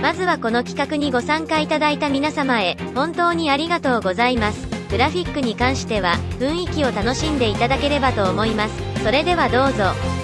まずはこの企画にご参加いただいた皆様へ、本当にありがとうございます。グラフィックに関しては、雰囲気を楽しんでいただければと思います。それではどうぞ。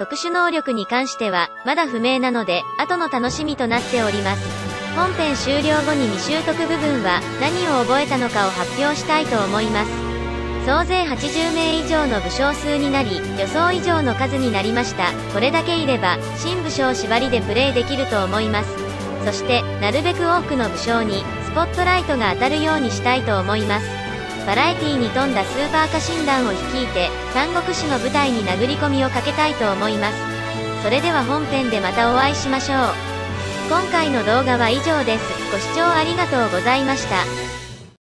特殊能力に関しては、まだ不明なので、後の楽しみとなっております。本編終了後に未習得部分は、何を覚えたのかを発表したいと思います。総勢80名以上の武将数になり、予想以上の数になりました。これだけいれば、新武将縛りでプレイできると思います。そして、なるべく多くの武将に、スポットライトが当たるようにしたいと思います。バラエティに富んだスーパー家臣団を率いて、三国志の舞台に殴り込みをかけたいと思います。それでは本編でまたお会いしましょう。今回の動画は以上です。ご視聴ありがとうございました。